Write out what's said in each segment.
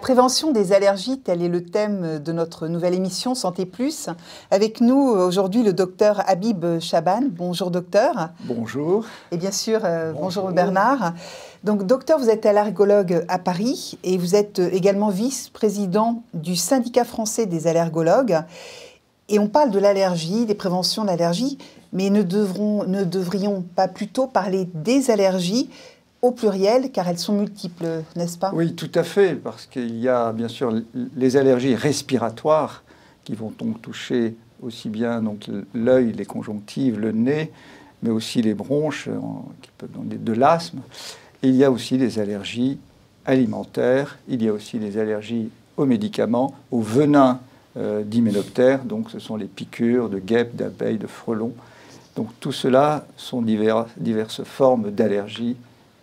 La prévention des allergies, tel est le thème de notre nouvelle émission Santé Plus. Avec nous aujourd'hui le docteur Habib Chaban. Bonjour docteur. Bonjour. Et bien sûr, euh, bonjour. Bernard. Donc docteur, vous êtes allergologue à Paris et vous êtes également vice-président du syndicat français des allergologues. Et on parle de l'allergie, des préventions d'allergies, mais ne, devrons, ne devrions pas plutôt parler des allergies au pluriel, car elles sont multiples, n'est-ce pas? Oui, tout à fait, parce qu'il y a bien sûr les allergies respiratoires qui vont donc toucher aussi bien l'œil, les conjonctives, le nez, mais aussi les bronches, qui peuvent donner de l'asthme. Il y a aussi les allergies alimentaires, il y a aussi les allergies aux médicaments, aux venins euh, d'hyménoptères, donc ce sont les piqûres de guêpes, d'abeilles, de frelons. Donc tout cela sont diverses formes d'allergies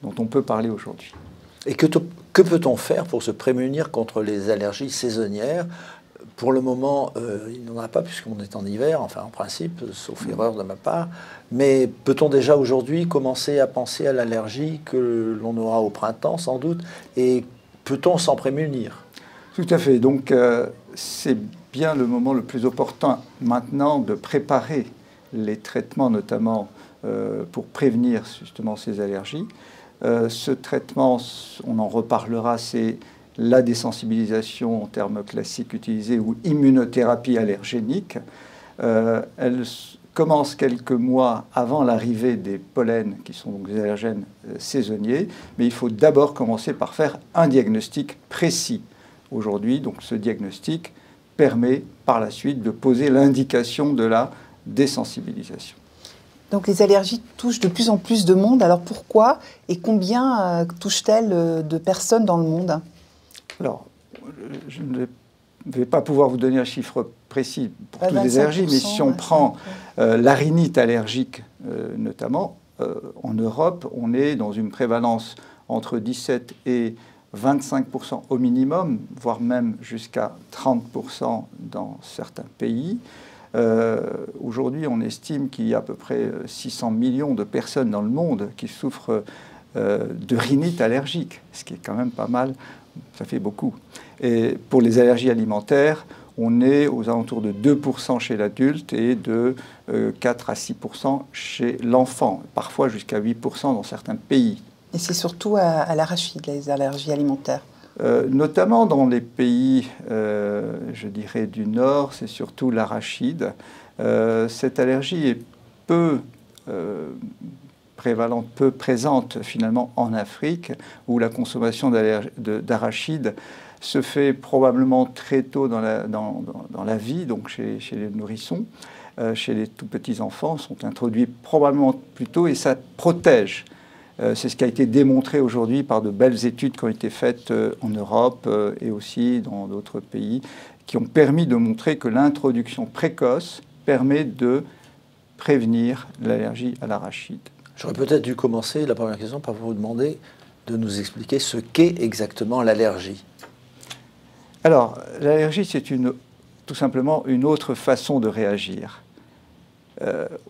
dont on peut parler aujourd'hui. Et que, que peut-on faire pour se prémunir contre les allergies saisonnières? Pour le moment, euh, il n'en a pas puisqu'on est en hiver, enfin en principe, sauf mm. erreur de ma part. Mais peut-on déjà aujourd'hui commencer à penser à l'allergie que l'on aura au printemps sans doute? Et peut-on s'en prémunir? Tout à fait. Donc euh, c'est bien le moment le plus opportun maintenant de préparer les traitements, notamment euh, pour prévenir justement ces allergies. Euh, ce traitement, on en reparlera, c'est la désensibilisation en termes classiques utilisés ou immunothérapie allergénique. Euh, elle commence quelques mois avant l'arrivée des pollens, qui sont des allergènes euh, saisonniers, mais il faut d'abord commencer par faire un diagnostic précis. Aujourd'hui, donc ce diagnostic permet par la suite de poser l'indication de la désensibilisation. Donc les allergies touchent de plus en plus de monde. Alors pourquoi et combien euh, touchent-elles euh, de personnes dans le monde? Alors, je ne vais pas pouvoir vous donner un chiffre précis pour toutes les allergies, mais si on prend euh, l'arinite allergique notamment, en Europe, on est dans une prévalence entre 17 et 25% au minimum, voire même jusqu'à 30% dans certains pays. Euh, aujourd'hui, on estime qu'il y a à peu près 600 millions de personnes dans le monde qui souffrent euh, de rhinite allergique, ce qui est quand même pas mal, ça fait beaucoup. Et pour les allergies alimentaires, on est aux alentours de 2% chez l'adulte et de 4 euh, à 6% chez l'enfant, parfois jusqu'à 8% dans certains pays. Et c'est surtout à, à l'arachide, les allergies alimentaires euh, notamment dans les pays, euh, je dirais, du Nord, c'est surtout l'arachide. Euh, cette allergie est peu prévalente, peu présente finalement en Afrique, où la consommation d'arachide se fait probablement très tôt dans la, vie, donc chez, les nourrissons, chez les tout petits enfants, sont introduits probablement plus tôt et ça protège c'est ce qui a été démontré aujourd'hui par de belles études qui ont été faites euh, en Europe euh, et aussi dans d'autres pays, qui ont permis de montrer que l'introduction précoce permet de prévenir l'allergie à l'arachide. J'aurais peut-être dû commencer la première question par vous demander de nous expliquer ce qu'est exactement l'allergie. Alors, l'allergie, c'est tout simplement une autre façon de réagir.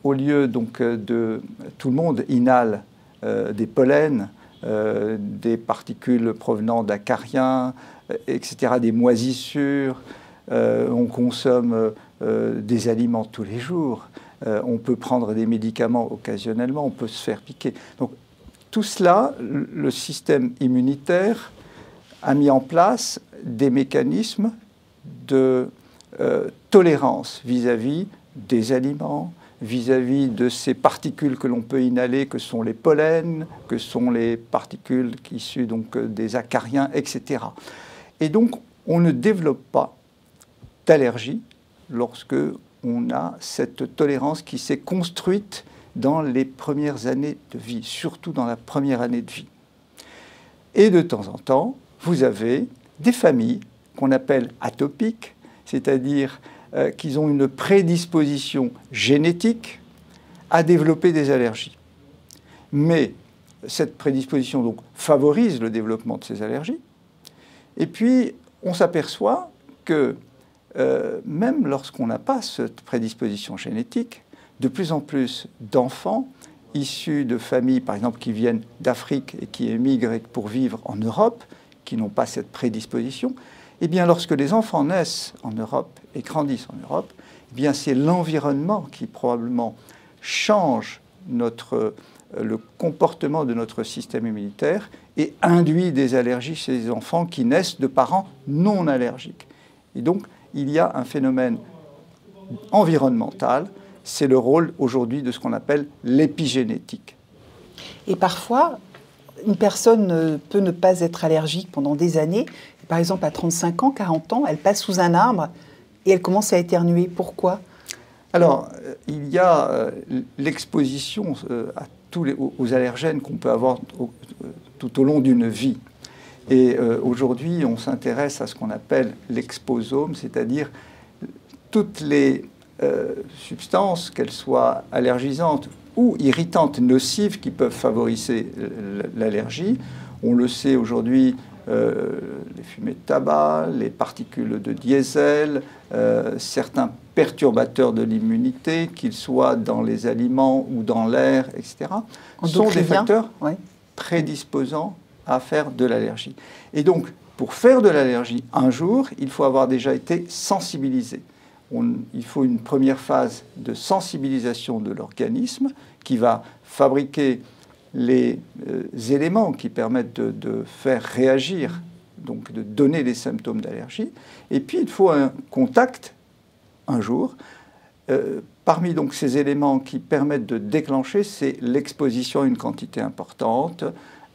au lieu donc de tout le monde inhale euh, des pollens, euh, des particules provenant d'acariens, euh, etc., des moisissures. on consomme des aliments tous les jours. on peut prendre des médicaments occasionnellement. On peut se faire piquer. Donc tout cela, le système immunitaire a mis en place des mécanismes de tolérance vis à -vis des aliments, vis-à-vis de ces particules que l'on peut inhaler, que sont les pollens, que sont les particules issues donc des acariens, etc. Et donc, on ne développe pas d'allergie lorsque on a cette tolérance qui s'est construite dans les premières années de vie, surtout dans la première année de vie. Et de temps en temps, vous avez des familles qu'on appelle atopiques, c'est-à-dire euh, qu'ils ont une prédisposition génétique à développer des allergies. Mais cette prédisposition donc, favorise le développement de ces allergies. Et puis, on s'aperçoit que euh, même lorsqu'on n'a pas cette prédisposition génétique, de plus en plus d'enfants issus de familles, par exemple, qui viennent d'Afrique et qui émigrent pour vivre en Europe, qui n'ont pas cette prédisposition, eh bien, lorsque les enfants naissent en Europe et grandissent en Europe, eh bien, c'est l'environnement qui probablement change notre, le comportement de notre système immunitaire et induit des allergies chez les enfants qui naissent de parents non allergiques. Et donc, il y a un phénomène environnemental, c'est le rôle aujourd'hui de ce qu'on appelle l'épigénétique. Et parfois, une personne peut ne pas être allergique pendant des années. Par exemple, à 35 ans, 40 ans, elle passe sous un arbre et elle commence à éternuer. Pourquoi? Alors, euh, il y a euh, l'exposition euh, à tous les, aux allergènes qu'on peut avoir tout au long d'une vie. Et aujourd'hui, on s'intéresse à ce qu'on appelle l'exposome, c'est-à-dire toutes les substances, qu'elles soient allergisantes ou irritantes, nocives, qui peuvent favoriser l'allergie. On le sait aujourd'hui, les fumées de tabac, les particules de diesel, euh, certains perturbateurs de l'immunité, qu'ils soient dans les aliments ou dans l'air, etc., sont des facteurs prédisposants à faire de l'allergie. Et donc, pour faire de l'allergie un jour, il faut avoir déjà été sensibilisé il faut une première phase de sensibilisation de l'organisme qui va fabriquer les euh, éléments qui permettent de, faire réagir, donc de donner les symptômes d'allergie. Et puis il faut un contact un jour. Euh, parmi donc ces éléments qui permettent de déclencher, c'est l'exposition à une quantité importante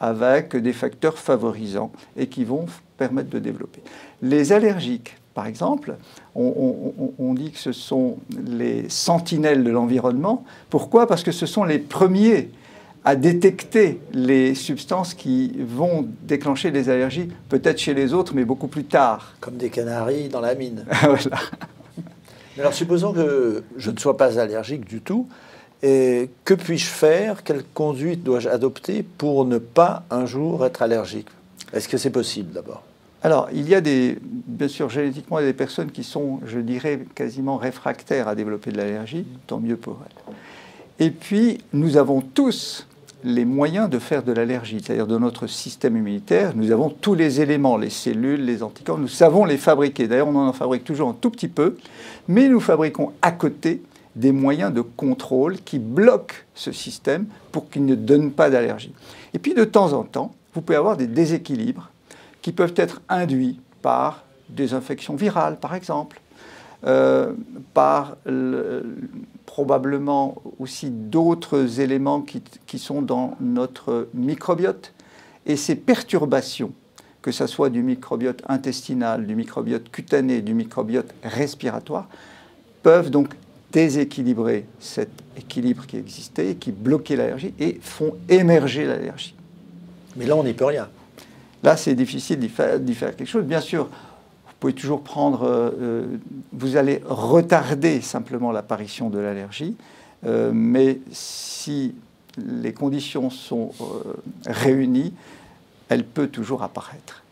avec des facteurs favorisants et qui vont permettre de développer. Les allergiques par exemple, on, dit que ce sont les sentinelles de l'environnement. Pourquoi? Parce que ce sont les premiers à détecter les substances qui vont déclencher des allergies, peut-être chez les autres, mais beaucoup plus tard. Comme des canaris dans la mine. voilà. alors, supposons que je ne sois pas allergique du tout, et que puis-je faire? Quelle conduite dois-je adopter pour ne pas un jour être allergique? Est-ce que c'est possible d'abord? Alors, il y a des, bien sûr, génétiquement, des personnes qui sont, je dirais, quasiment réfractaires à développer de l'allergie, tant mieux pour elles. Et puis, nous avons tous les moyens de faire de l'allergie, c'est-à-dire de notre système immunitaire. Nous avons tous les éléments, les cellules, les anticorps, nous savons les fabriquer. D'ailleurs, on en fabrique toujours un tout petit peu, mais nous fabriquons à côté des moyens de contrôle qui bloquent ce système pour qu'il ne donne pas d'allergie. Et puis, de temps en temps, vous pouvez avoir des déséquilibres qui peuvent être induits par des infections virales, par exemple, euh, par probablement aussi d'autres éléments qui, qui, sont dans notre microbiote. Et ces perturbations, que ce soit du microbiote intestinal, du microbiote cutané, du microbiote respiratoire, peuvent donc déséquilibrer cet équilibre qui existait, qui bloquait l'allergie et font émerger l'allergie. Mais là, on n'y peut rien. Là, c'est difficile d'y faire, quelque chose. Bien sûr, pouvez toujours prendre, euh, euh, vous allez retarder simplement l'apparition de l'allergie, euh, mais si les conditions sont réunies, elle peut toujours apparaître.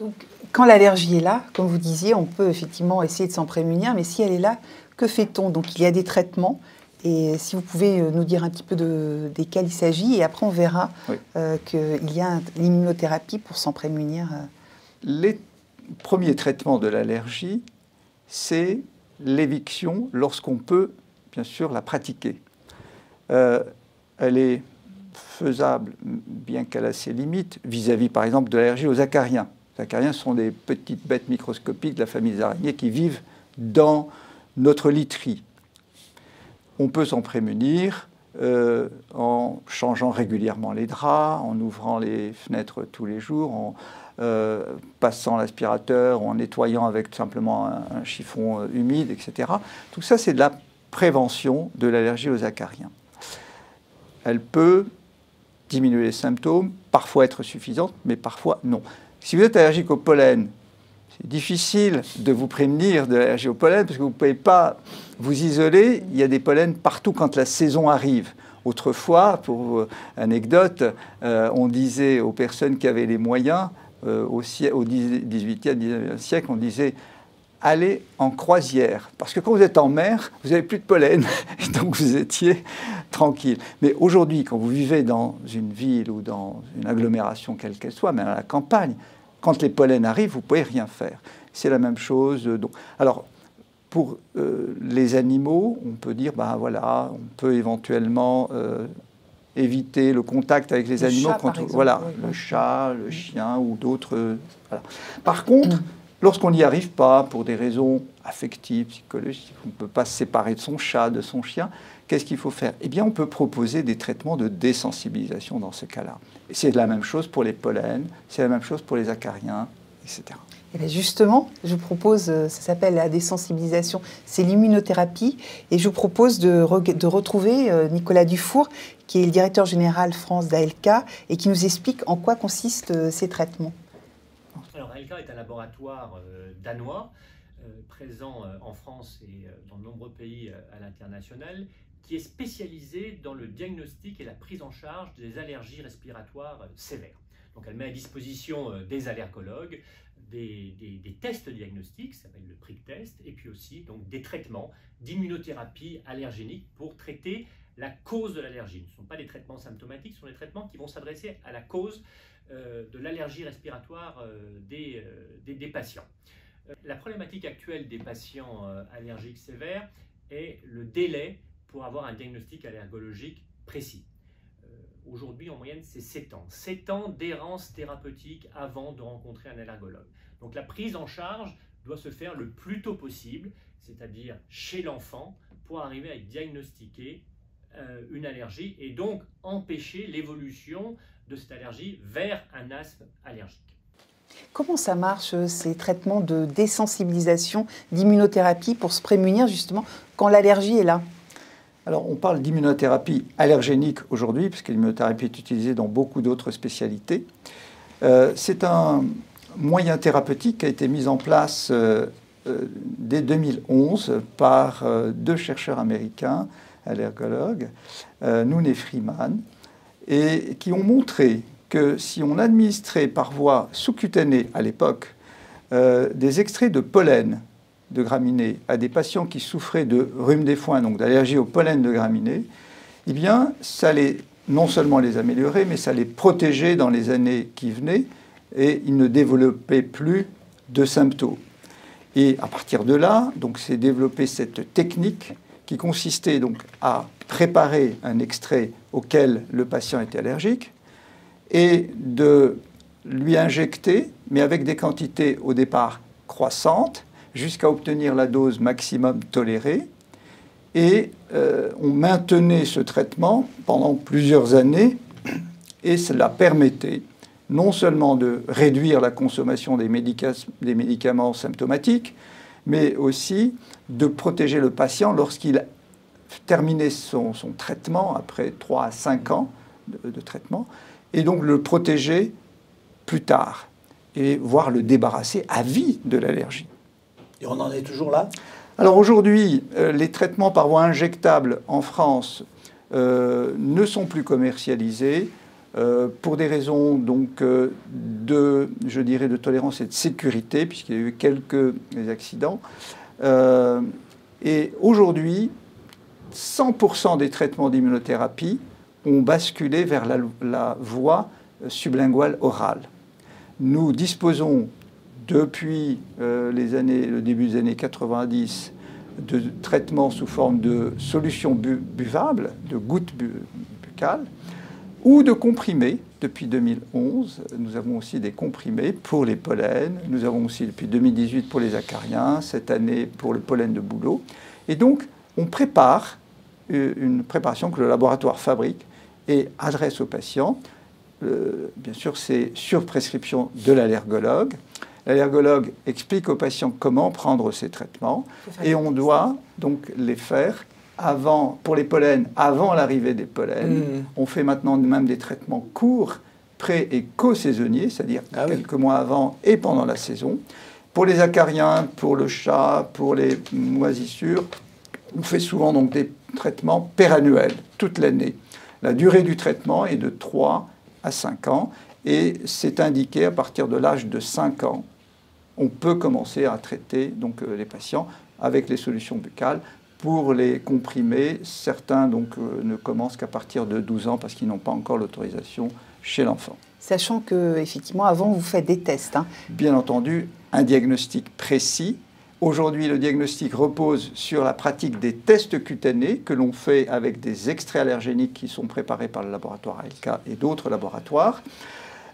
Donc, quand l'allergie est là, comme vous disiez, on peut effectivement essayer de s'en prémunir, mais si elle est là, que fait-on? Donc, il y a des traitements. Et si vous pouvez nous dire un petit peu de, desquels il s'agit, et après on verra euh, qu'il y a l'immunothérapie pour s'en prémunir. Les premiers traitements de l'allergie, c'est l'éviction lorsqu'on peut, bien sûr, la pratiquer. elle est faisable, bien qu'elle a ses limites, vis-à-vis, par exemple, de l'allergie aux acariens. Les acariens sont des petites bêtes microscopiques de la famille des araignées qui vivent dans notre literie on peut s'en prémunir euh, en changeant régulièrement les draps, en ouvrant les fenêtres tous les jours, en euh, passant l'aspirateur, en nettoyant avec simplement un, chiffon euh, humide, etc. Tout ça, c'est de la prévention de l'allergie aux acariens. Elle peut diminuer les symptômes, parfois être suffisante, mais parfois non. Si vous êtes allergique au pollen, c'est difficile de vous prévenir de l'allergie au pollen parce que vous ne pouvez pas vous isoler. Il y a des pollens partout quand la saison arrive. Autrefois, pour anecdote, euh, on disait aux personnes qui avaient les moyens, euh, au, au 18e, 19e siècle, on disait allez en croisière. Parce que quand vous êtes en mer, vous n'avez plus de pollen, donc vous étiez tranquille. Mais aujourd'hui, quand vous vivez dans une ville ou dans une agglomération quelle qu'elle soit, même à la campagne, quand les pollens arrivent, vous ne pouvez rien faire. C'est la même chose. Donc, alors, pour euh, les animaux, on peut dire, ben voilà, on peut éventuellement euh, éviter le contact avec les animaux. contre, voilà, le chat, le chien ou d'autres. Par contre, lorsqu'on n'y arrive pas pour des raisons affectives, psychologiques, on ne peut pas se séparer de son chat, de son chien, qu'est-ce qu'il faut faire? Eh bien, on peut proposer des traitements de désensibilisation dans ce cas-là. C'est la même chose pour les pollens, c'est la même chose pour les acariens, etc. Et justement, je vous propose, euh, ça s'appelle la désensibilisation, c'est l'immunothérapie, et je vous propose de, de, retrouver euh, Nicolas Dufour, qui est le directeur général France d'ALK, et qui nous explique en quoi consistent euh, ces traitements. Alors ALK est un laboratoire danois, présent en France et dans de nombreux pays à l'international, qui est spécialisé dans le diagnostic et la prise en charge des allergies respiratoires sévères. Donc elle met à disposition des allergologues des, tests diagnostiques, ça s'appelle le PRIC test, et puis aussi donc, des traitements d'immunothérapie allergénique pour traiter la cause de l'allergie. Ce ne sont pas des traitements symptomatiques, ce sont des traitements qui vont s'adresser à la cause euh, de l'allergie respiratoire euh, euh, des, des, patients. la problématique actuelle des patients allergiques sévères est le délai pour avoir un diagnostic allergologique précis. Aujourd'hui, en moyenne, c'est 7 ans. 7 ans d'errance thérapeutique avant de rencontrer un allergologue. Donc la prise en charge doit se faire le plus tôt possible, c'est-à-dire chez l'enfant, pour arriver à diagnostiquer euh, une allergie et donc empêcher l'évolution de cette allergie vers un asthme allergique. Comment ça marche, euh, ces traitements de désensibilisation, d'immunothérapie pour se prémunir justement quand l'allergie est là? Alors, on parle d'immunothérapie allergénique aujourd'hui, puisque l'immunothérapie est utilisée dans beaucoup d'autres spécialités. Euh, c'est un moyen thérapeutique qui a été mis en place euh, euh, dès 2011 par deux chercheurs américains, allergologues, Noon et Freeman, et qui ont montré que si on administrait par voie sous-cutanée à l'époque des extraits de pollen de graminées à des patients qui souffraient de rhume des foins, donc d'allergie au pollen de graminées, eh bien, ça allait non seulement les améliorer, mais ça les protégeait dans les années qui venaient et ils ne développaient plus de symptômes. Et à partir de là, donc, c'est développé cette technique qui consistait donc à préparer un extrait auquel le patient était allergique et de lui injecter, mais avec des quantités au départ croissantes, jusqu'à obtenir la dose maximum tolérée. Et euh, on maintenait ce traitement pendant plusieurs années et cela permettait non seulement de réduire la consommation des, des médicaments symptomatiques, mais aussi de protéger le patient lorsqu'il terminait son, traitement après 3 à 5 ans de, de, traitement, et donc le protéger plus tard, et voire le débarrasser à vie de l'allergie. Et on en est toujours là? Alors aujourd'hui, euh, les traitements par voie injectable en France euh, ne sont plus commercialisés euh, pour des raisons donc de, je dirais, de tolérance et de sécurité, puisqu'il y a eu quelques accidents. et aujourd'hui, 100% des traitements d'immunothérapie ont basculé vers la, voie sublinguale orale. Nous disposons depuis euh, les années, le début des années 90 de traitements sous forme de solutions buvables, de gouttes buccales, ou de comprimés. Depuis 2011, nous avons aussi des comprimés pour les pollens. Nous avons aussi depuis 2018 pour les acariens, cette année pour le pollen de bouleau. Et donc, on prépare euh, une préparation que le laboratoire fabrique et adresse aux patients. Euh, bien sûr, c'est sur prescription de l'allergologue. L'allergologue explique aux patients comment prendre ces traitements et on doit donc les faire avant, pour les pollens, avant l'arrivée des pollens. Mm. On fait maintenant même des traitements courts, pré- et co-saisonniers, c'est-à-dire ah quelques mois avant et pendant la saison. Pour les acariens, pour le chat, pour les moisissures, on fait souvent donc des traitements pérannuels, toute l'année. La durée du traitement est de 3 à 5 ans et c'est indiqué à partir de l'âge de 5 ans on peut commencer à traiter donc, euh, les patients avec les solutions buccales. Pour les comprimés, certains donc, euh, ne commencent qu'à partir de 12 ans parce qu'ils n'ont pas encore l'autorisation chez l'enfant. Sachant que, effectivement, avant, vous faites des tests. Hein. Bien entendu, un diagnostic précis. Aujourd'hui, le diagnostic repose sur la pratique des tests cutanés que l'on fait avec des extraits allergéniques qui sont préparés par le laboratoire ALK et d'autres laboratoires.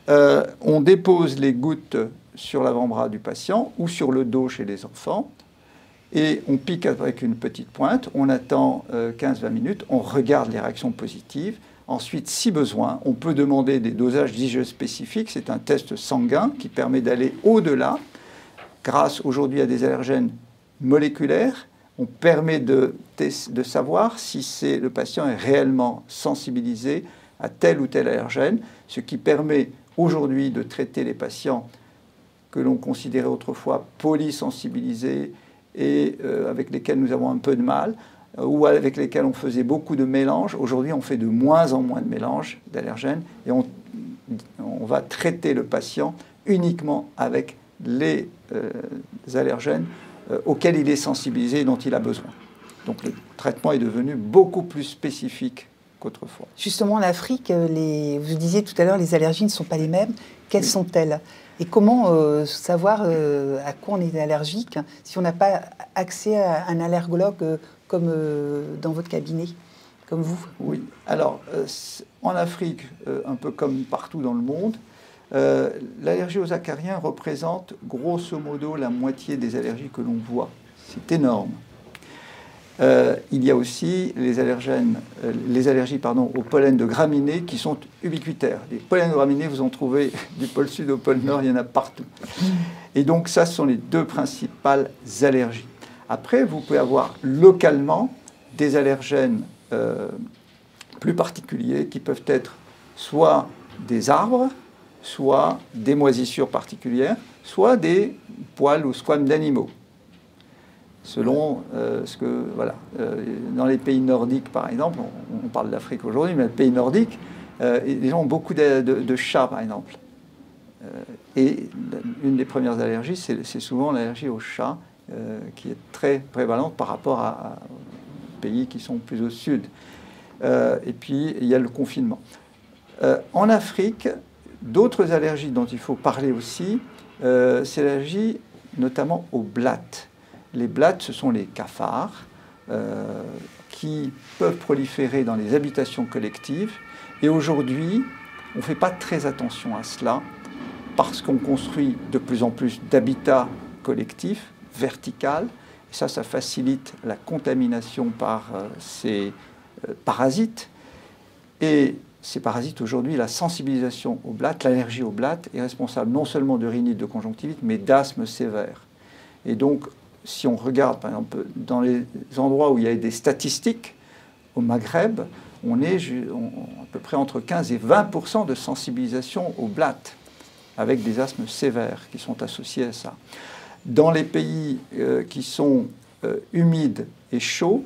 Euh, on dépose les gouttes sur l'avant-bras du patient ou sur le dos chez les enfants et on pique avec une petite pointe, on attend 15-20 euh, minutes, on regarde les réactions positives. Ensuite, si besoin, on peut demander des dosages d'IgE spécifiques. C'est un test sanguin qui permet d'aller au-delà. Grâce aujourd'hui à des allergènes moléculaires, on permet de, de savoir si le patient est réellement sensibilisé à tel ou tel allergène, ce qui permet aujourd'hui de traiter les patients que l'on considérait autrefois polysensibilisés et euh, avec lesquels nous avons un peu de mal, euh, ou avec lesquels on faisait beaucoup de mélanges. Aujourd'hui, on fait de moins en moins de mélanges d'allergènes et on, on, va traiter le patient uniquement avec les euh, allergènes auxquels il est sensibilisé et dont il a besoin. Donc le traitement est devenu beaucoup plus spécifique qu'autrefois. Justement, en Afrique, les, vous disiez tout à l'heure, les allergies ne sont pas les mêmes. Quelles sont-elles? Et comment euh, savoir euh, à quoi on est allergique si on n'a pas accès à un allergologue euh, comme dans votre cabinet, comme vous? Oui. Alors, en Afrique, un peu comme partout dans le monde, l'allergie aux acariens représente grosso modo la moitié des allergies que l'on voit. C'est énorme. Euh, il y a aussi les, allergènes, euh, les allergies pardon, au pollen de graminées qui sont ubiquitaires. Les pollens de graminées, vous en trouvez du pôle sud au pôle nord, il y en a partout. Et donc ça, ce sont les deux principales allergies. Après, vous pouvez avoir localement des allergènes euh, plus particuliers qui peuvent être soit des arbres, soit des moisissures particulières, soit des poils ou squames d'animaux selon euh, ce que, voilà, euh, dans les pays nordiques par exemple, on, parle d'Afrique aujourd'hui, mais les pays nordiques, euh, les gens ont beaucoup de, chats par exemple. et une des premières allergies, c'est souvent l'allergie aux chats, qui est très prévalente par rapport à, aux pays qui sont plus au sud. et puis, il y a le confinement. en Afrique, d'autres allergies dont il faut parler aussi, c'est l'allergie notamment aux blattes. Les blattes, ce sont les cafards euh, qui peuvent proliférer dans les habitations collectives. Et aujourd'hui, on ne fait pas très attention à cela parce qu'on construit de plus en plus d'habitats collectifs, verticales. Et ça, ça facilite la contamination par euh, ces euh, parasites. Et ces parasites, aujourd'hui, la sensibilisation aux blattes, l'allergie aux blattes est responsable non seulement de rhinite, de conjonctivite, mais d'asthme sévère. Et donc, si on regarde, par exemple, dans les endroits où il y a des statistiques, au Maghreb, on est à peu près entre 15 et 20% de sensibilisation aux blattes, avec des asthmes sévères qui sont associés à ça. Dans les pays euh, qui sont euh, humides et chauds,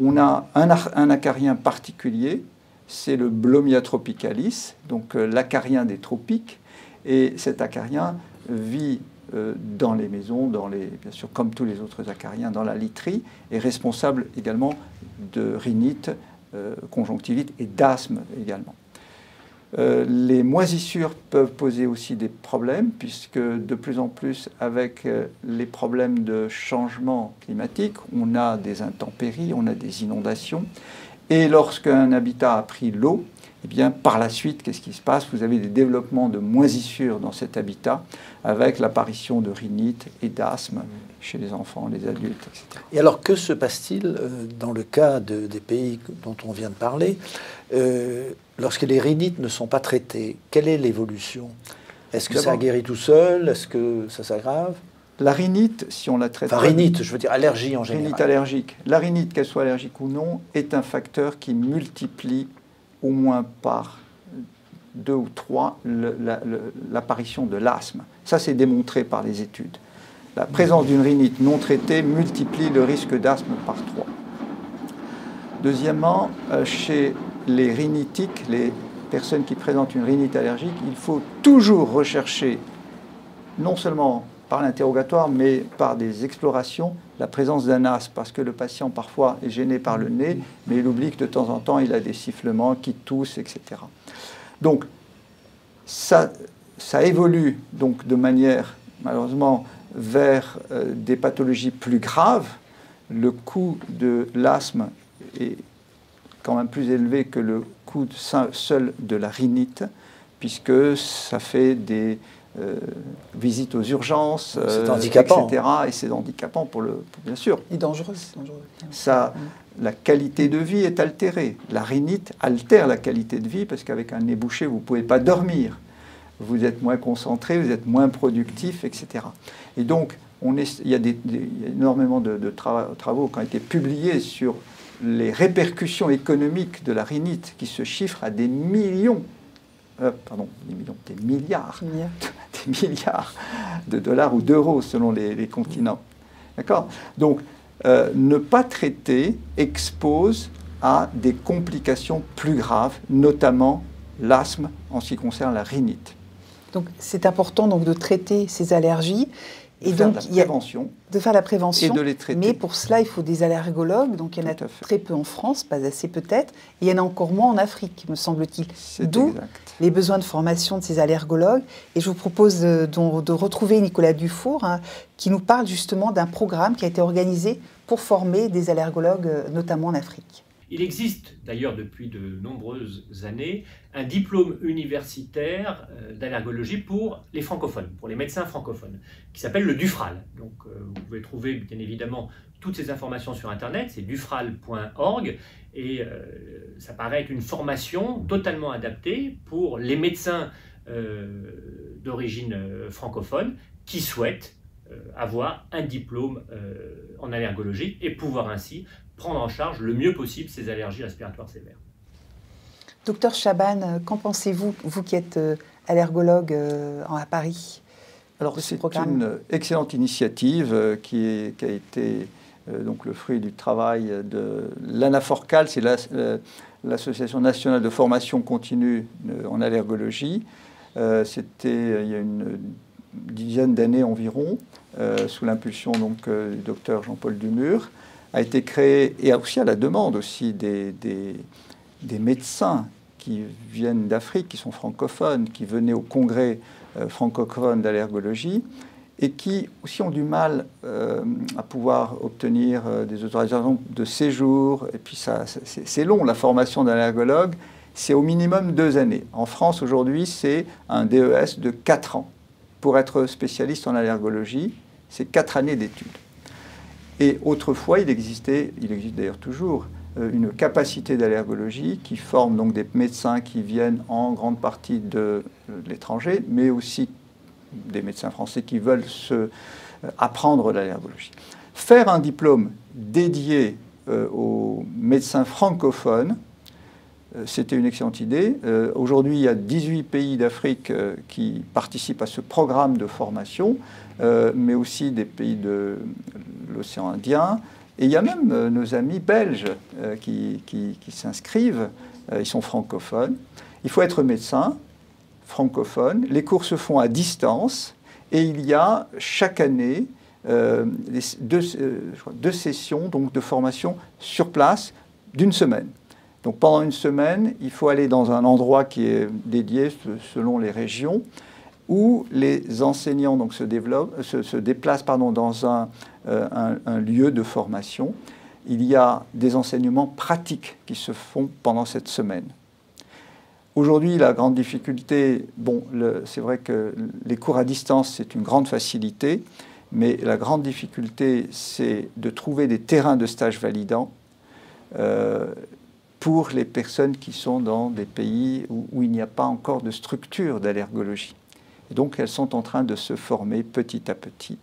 on a un, acarien particulier, c'est le Blomia tropicalis, donc euh, l'acarien des tropiques, et cet acarien vit dans les maisons, dans les, bien sûr comme tous les autres acariens, dans la literie, est responsable également de rhinite, euh, conjonctivite et d'asthme également. Euh, les moisissures peuvent poser aussi des problèmes, puisque de plus en plus, avec les problèmes de changement climatique, on a des intempéries, on a des inondations. Et lorsqu'un habitat a pris l'eau, eh bien, par la suite, qu'est-ce qui se passe? Vous avez des développements de moisissures dans cet habitat, avec l'apparition de rhinite et d'asthme chez les enfants, les adultes, etc. Et alors, que se passe-t-il euh, dans le cas des pays dont on vient de parler euh, Lorsque les rhinites ne sont pas traitées, quelle est l'évolution? Est-ce que ça guérit tout seul? Est-ce que ça s'aggrave? La rhinite, si on la traite... Enfin, rhinite, je veux dire allergie en général. Rhinite allergique. La rhinite, qu'elle soit allergique ou non, est un facteur qui multiplie au moins par deux ou trois l'apparition de l'asthme. Ça, c'est démontré par les études. La présence d'une rhinite non traitée multiplie le risque d'asthme par trois. Deuxièmement, euh, chez les rhinitiques, les personnes qui présentent une rhinite allergique, il faut toujours rechercher, non seulement par l'interrogatoire, mais par des explorations, la présence d'un asthme, parce que le patient parfois est gêné par le nez, mais il oublie que de temps en temps il a des sifflements, qu'il tousse, etc. Donc, ça, ça évolue donc de manière, malheureusement, vers euh, des pathologies plus graves. Le coût de l'asthme est quand même plus élevé que le coût seul de la rhinite, puisque ça fait des euh, visites aux urgences, euh, etc. Et c'est handicapant pour le, bien sûr. Et dangereux. Ça, la qualité de vie est altérée. La rhinite altère la qualité de vie parce qu'avec un nez bouché, vous ne pouvez pas dormir. Vous êtes moins concentré, vous êtes moins productif, etc. Et donc, on est, il, y a des, énormément de, travaux qui ont été publiés sur les répercussions économiques de la rhinite qui se chiffrent à des millions, euh, pardon, des millions, des milliards, des milliards de dollars ou d'euros selon les, continents. D'accord? Donc, euh, ne pas traiter expose à des complications plus graves, notamment l'asthme en ce qui concerne la rhinite. Donc c'est important donc de traiter ces allergies et donc, de la prévention. de faire la prévention. Et de les traiter. Mais pour cela, il faut des allergologues. Donc, il y en a très peu en France, pas assez peut-être. Et il y en a encore moins en Afrique, me semble-t-il. D'où les besoins de formation de ces allergologues. Et je vous propose de, de retrouver Nicolas Dufour, hein, qui nous parle justement d'un programme qui a été organisé pour former des allergologues, euh, notamment en Afrique. Il existe d'ailleurs depuis de nombreuses années un diplôme universitaire euh, d'allergologie pour les francophones, pour les médecins francophones, qui s'appelle le DUFRAL. Donc euh, vous pouvez trouver bien évidemment toutes ces informations sur Internet, c'est dufral.org, et euh, ça paraît être une formation totalement adaptée pour les médecins d'origine francophone qui souhaitent avoir un diplôme en allergologie et pouvoir ainsi prendre en charge le mieux possible ces allergies respiratoires sévères. Docteur Chaban, qu'en pensez-vous, vous qui êtes euh, allergologue euh, à Paris Alors c'est une excellente initiative euh, qui, a été donc le fruit du travail de l'ANAFORCAL, c'est l'Association nationale de formation continue en allergologie. C'était il y a une dizaine d'années environ, sous l'impulsion donc du docteur Jean-Paul Dumur a été créé, et aussi à la demande aussi des, des, médecins qui viennent d'Afrique, qui sont francophones, qui venaient au congrès euh, francophone d'allergologie, et qui aussi ont du mal euh, à pouvoir obtenir euh, des autorisations de séjour. Et puis ça, c'est long, la formation d'allergologue, c'est au minimum deux années. En France, aujourd'hui, c'est un DES de quatre ans. Pour être spécialiste en allergologie, c'est quatre années d'études. Et autrefois, il existait, il existe d'ailleurs toujours, euh, une capacité d'allergologie qui forme donc des médecins qui viennent en grande partie de euh, l'étranger, mais aussi des médecins français qui veulent euh, apprendre l'allergologie. Faire un diplôme dédié aux médecins francophones, c'était une excellente idée. Aujourd'hui, il y a 18 pays d'Afrique qui participent à ce programme de formation, mais aussi des pays de l'océan Indien. Et il y a même euh, nos amis belges euh, qui, s'inscrivent, euh, ils sont francophones. Il faut être médecin, francophone. Les cours se font à distance et il y a chaque année deux, deux, sessions donc, de formation sur place d'une semaine. Donc pendant une semaine, il faut aller dans un endroit qui est dédié selon les régions où les enseignants donc, se, déplacent dans un, euh, un, lieu de formation. Il y a des enseignements pratiques qui se font pendant cette semaine. Aujourd'hui, la grande difficulté, bon, c'est vrai que les cours à distance, c'est une grande facilité, mais la grande difficulté, c'est de trouver des terrains de stage validants euh, pour les personnes qui sont dans des pays où il n'y a pas encore de structure d'allergologie. Et donc, elles sont en train de se former petit à petit.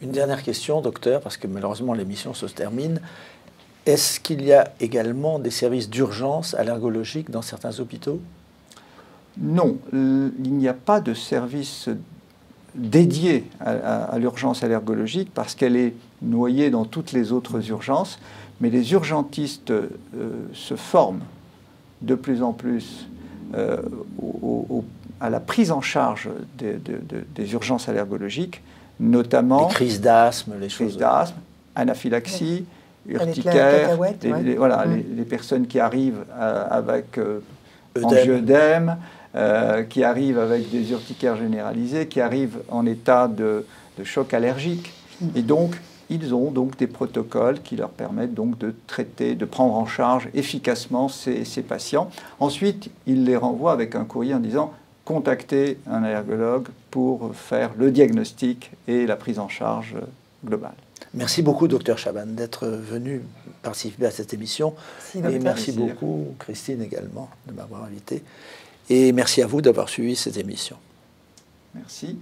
Une dernière question, docteur, parce que malheureusement l'émission se termine. Est-ce qu'il y a également des services d'urgence allergologique dans certains hôpitaux? Non, il n'y a pas de service dédié à, l'urgence allergologique parce qu'elle est noyée dans toutes les autres urgences, mais les urgentistes euh, se forment de plus en plus euh, à la prise en charge des urgences allergologiques notamment les crises d'asthme, les crises d'asthme, anaphylaxie, urticaire, les, voilà, mm. les, personnes qui arrivent euh, avec euh, angioedème, qui arrivent avec des urticaires généralisés, qui arrivent en état de, choc allergique. Mm. Et donc, ils ont donc des protocoles qui leur permettent donc de traiter, de prendre en charge efficacement ces, ces patients. Ensuite, ils les renvoient avec un courrier en disant contactez un allergologue pour faire le diagnostic et la prise en charge globale. Merci beaucoup, docteur Chaban, d'être venu participer à cette émission. et merci beaucoup, Christine également, de m'avoir invité. Et merci à vous d'avoir suivi cette émission. Merci.